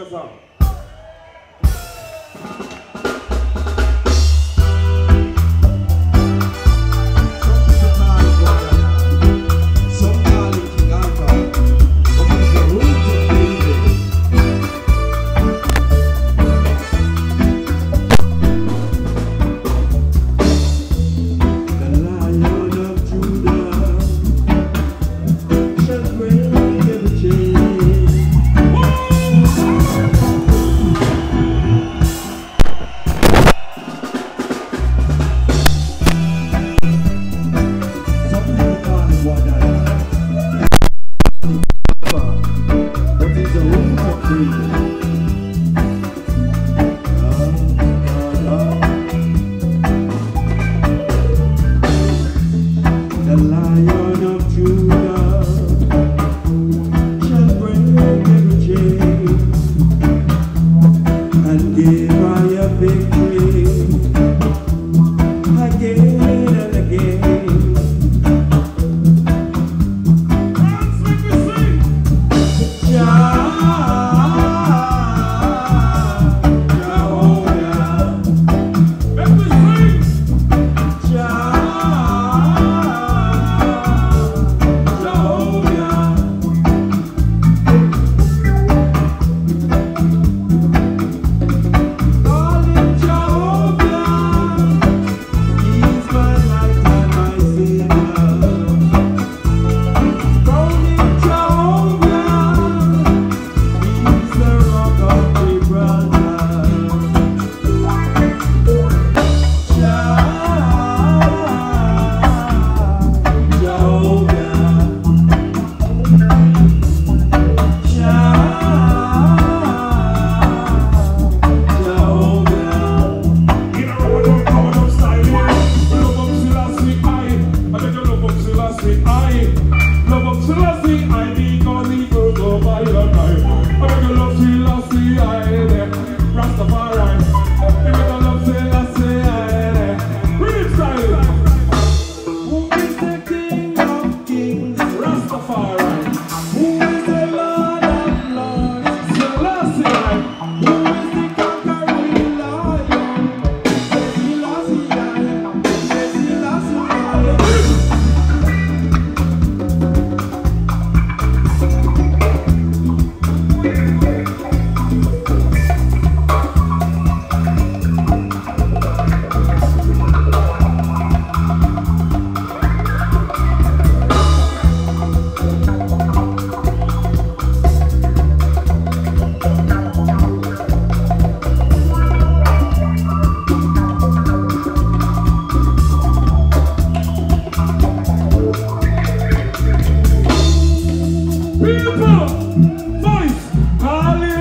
Singers out. Alright.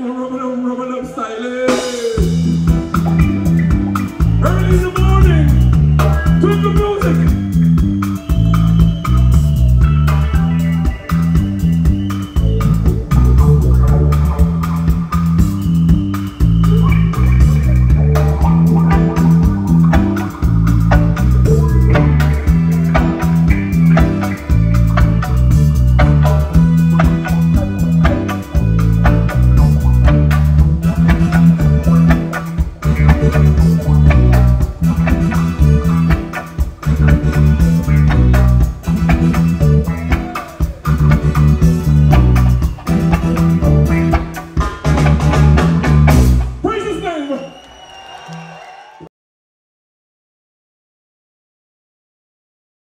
Style. Early in the morning.